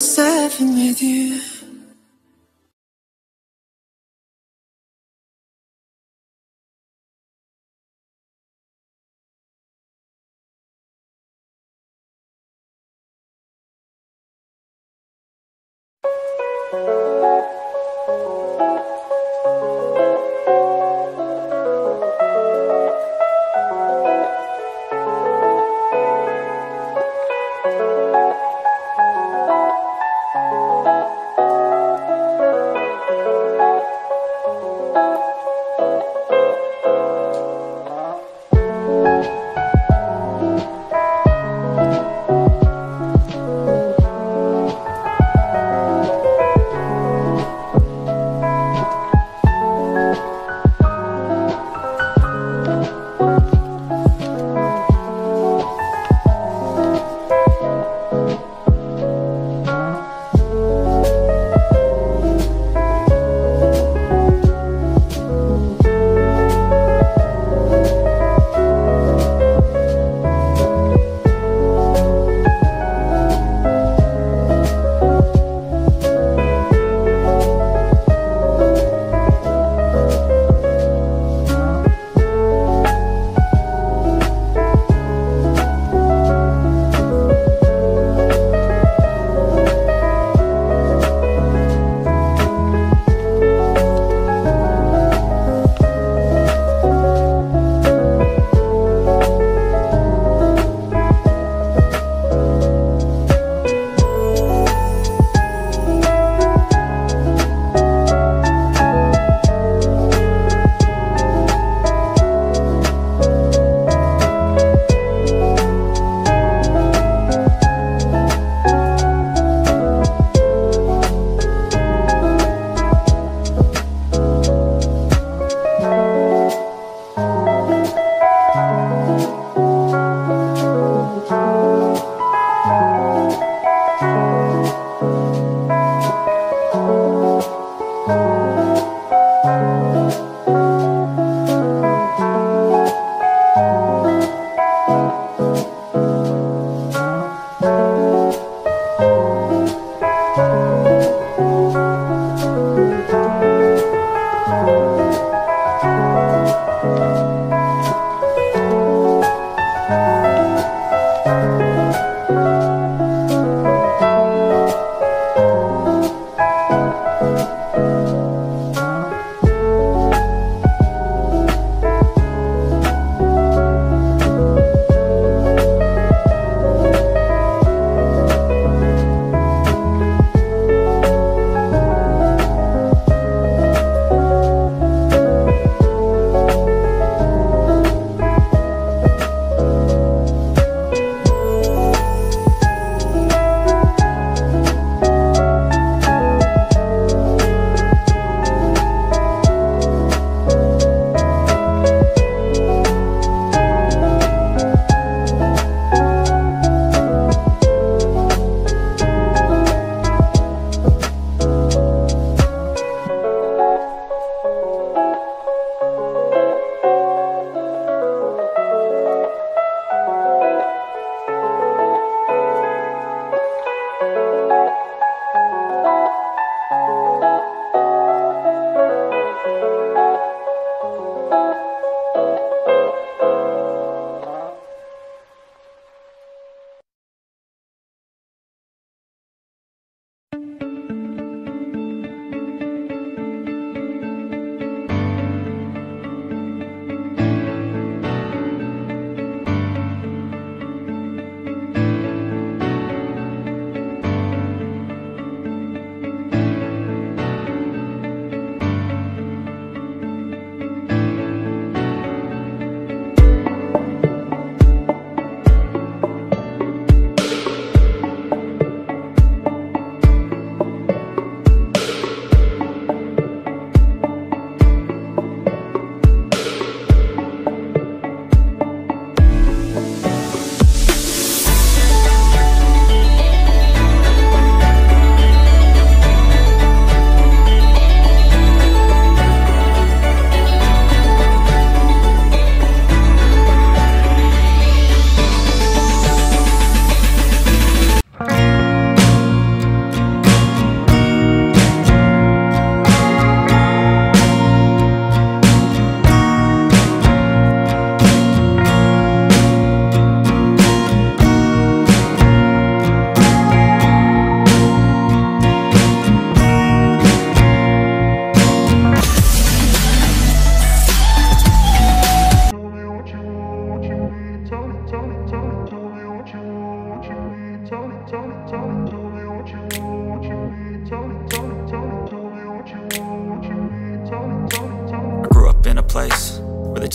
Seven with you.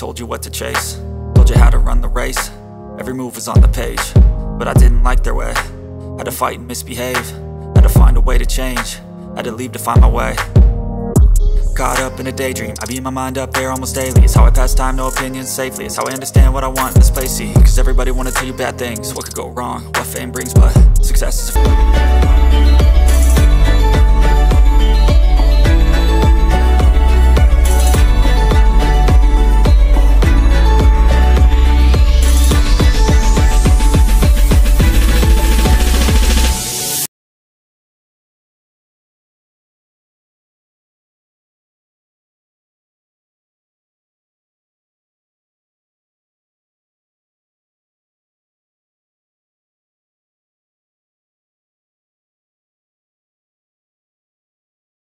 Told you what to chase. Told you how to run the race. Every move was on the page But I didn't like their way. Had to fight and misbehave. Had to find a way to change. Had to leave to find my way. Caught up in a daydream. I beat my mind up there almost daily. It's how I pass time, no opinions safely. It's how I understand what I want in this place, see Cause everybody wanna tell you bad things. What could go wrong, what fame brings But success is a